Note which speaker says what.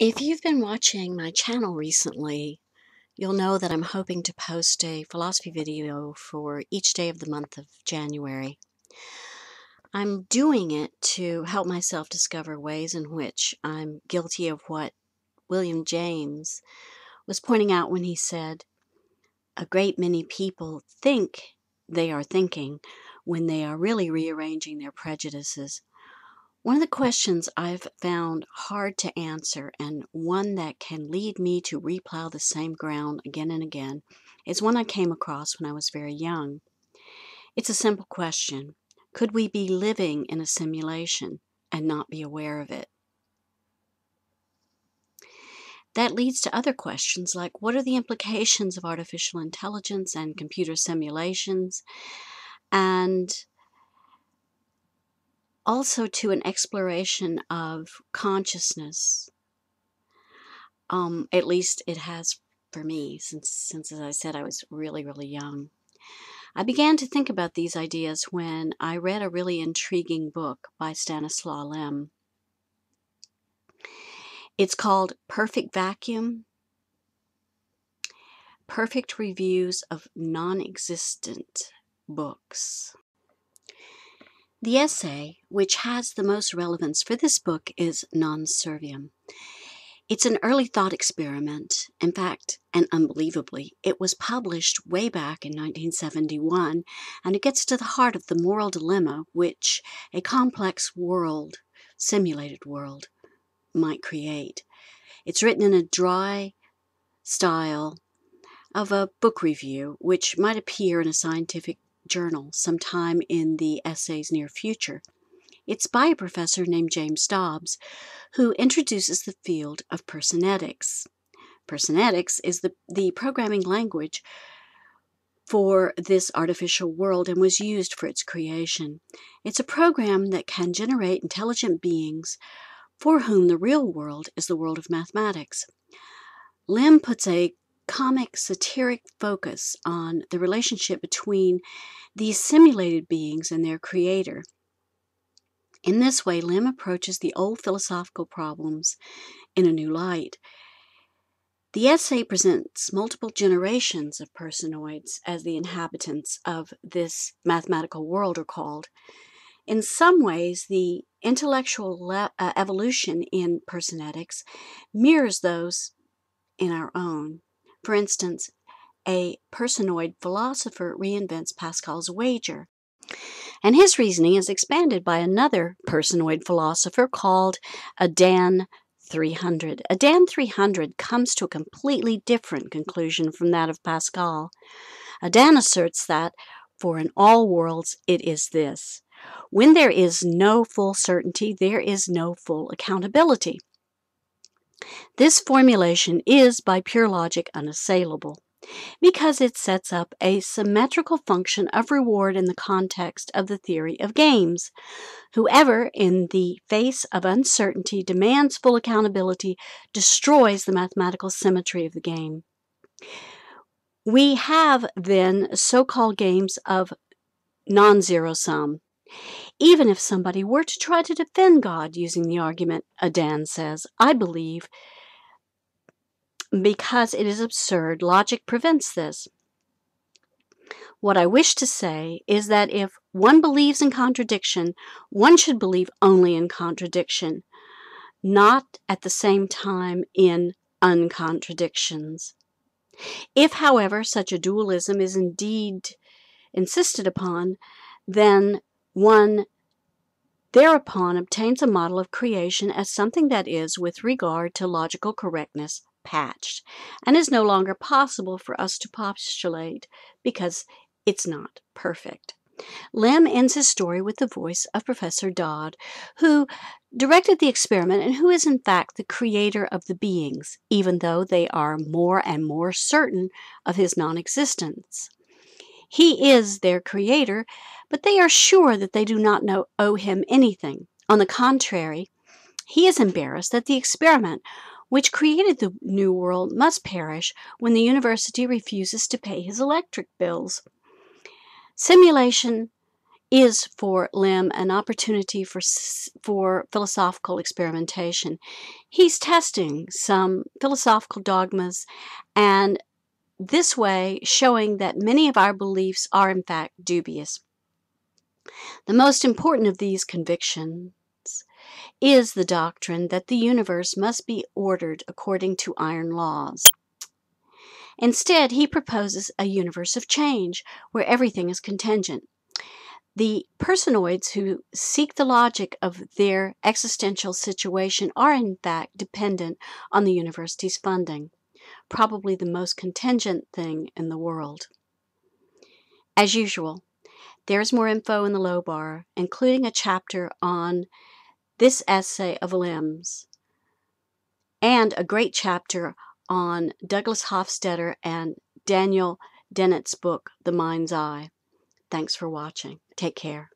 Speaker 1: If you've been watching my channel recently, you'll know that I'm hoping to post a philosophy video for each day of the month of January. I'm doing it to help myself discover ways in which I'm guilty of what William James was pointing out when he said, A great many people think they are thinking when they are really rearranging their prejudices. One of the questions I've found hard to answer, and one that can lead me to replow the same ground again and again, is one I came across when I was very young. It's a simple question Could we be living in a simulation and not be aware of it? That leads to other questions like what are the implications of artificial intelligence and computer simulations? And also to an exploration of consciousness. Um, at least it has for me, since, since, as I said, I was really, really young. I began to think about these ideas when I read a really intriguing book by Stanislaw Lem. It's called Perfect Vacuum Perfect Reviews of Non Existent Books. The essay, which has the most relevance for this book, is Non Serviam. It's an early thought experiment. In fact, and unbelievably, it was published way back in 1971, and it gets to the heart of the moral dilemma which a complex world, simulated world, might create. It's written in a dry style of a book review, which might appear in a scientific journal sometime in the essay's near future. It's by a professor named James Dobbs, who introduces the field of personetics. Personetics is the, the programming language for this artificial world and was used for its creation. It's a program that can generate intelligent beings for whom the real world is the world of mathematics. Lem puts a comic satiric focus on the relationship between these simulated beings and their creator. In this way, Lem approaches the old philosophical problems in a new light. The essay presents multiple generations of personoids as the inhabitants of this mathematical world are called. In some ways, the intellectual le- uh, evolution in personetics mirrors those in our own. For instance, a personoid philosopher reinvents Pascal's wager. And his reasoning is expanded by another personoid philosopher called Adan 300. Adan 300 comes to a completely different conclusion from that of Pascal. Adan asserts that, for in all worlds, it is this. When there is no full certainty, there is no full accountability. This formulation is, by pure logic, unassailable because it sets up a symmetrical function of reward in the context of the theory of games. Whoever, in the face of uncertainty, demands full accountability destroys the mathematical symmetry of the game. We have then so called games of non zero sum. Even if somebody were to try to defend God using the argument uh, Adan says, I believe because it is absurd, logic prevents this. What I wish to say is that if one believes in contradiction, one should believe only in contradiction, not at the same time in uncontradictions. If, however, such a dualism is indeed insisted upon, then one thereupon obtains a model of creation as something that is, with regard to logical correctness, patched and is no longer possible for us to postulate because it's not perfect. Lem ends his story with the voice of Professor Dodd, who directed the experiment and who is in fact the creator of the beings, even though they are more and more certain of his non existence. He is their creator, but they are sure that they do not know, owe him anything. On the contrary, he is embarrassed that the experiment which created the New World, must perish when the university refuses to pay his electric bills. Simulation is for Lem an opportunity for, for philosophical experimentation. He's testing some philosophical dogmas and this way showing that many of our beliefs are in fact dubious. The most important of these convictions is the doctrine that the universe must be ordered according to iron laws. Instead, he proposes a universe of change where everything is contingent. The personoids who seek the logic of their existential situation are, in fact, dependent on the university's funding, probably the most contingent thing in the world. As usual, there's more info in the low bar, including a chapter on this essay of Lem's and a great chapter on Douglas Hofstadter and Daniel Dennett's book, The Mind's Eye. Thanks for watching. Take care.